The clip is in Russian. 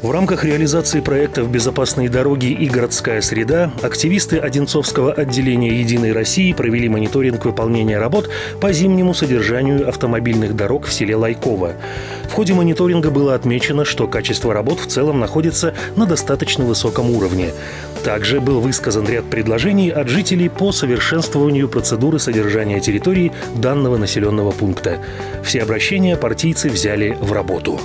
В рамках реализации проектов «Безопасные дороги» и «Городская среда» активисты Одинцовского отделения «Единой России» провели мониторинг выполнения работ по зимнему содержанию автомобильных дорог в селе Лайково. В ходе мониторинга было отмечено, что качество работ в целом находится на достаточно высоком уровне. Также был высказан ряд предложений от жителей по совершенствованию процедуры содержания территории данного населенного пункта. Все обращения партийцы взяли в работу.